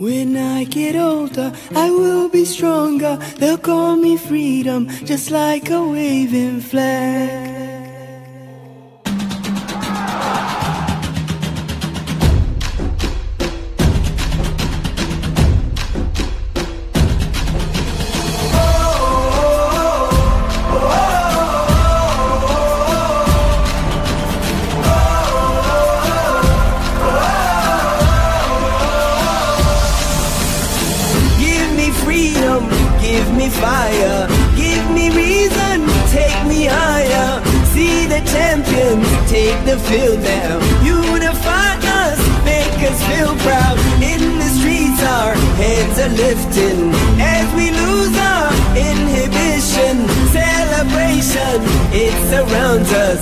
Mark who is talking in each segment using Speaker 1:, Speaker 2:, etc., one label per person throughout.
Speaker 1: When I get older, I will be stronger. They'll call me freedom, just like a waving flag.
Speaker 2: take the field now. Unify us, make us feel proud. In the streets, our heads are lifting as we lose our inhibition. Celebration, it surrounds us.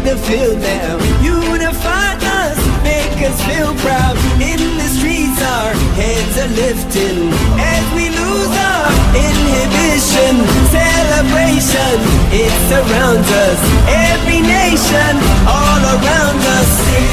Speaker 2: like to feel them. Unify us, make us feel proud. In the streets, our heads are lifting. As we lose our inhibition, celebration, it surrounds us. Every nation, all around us.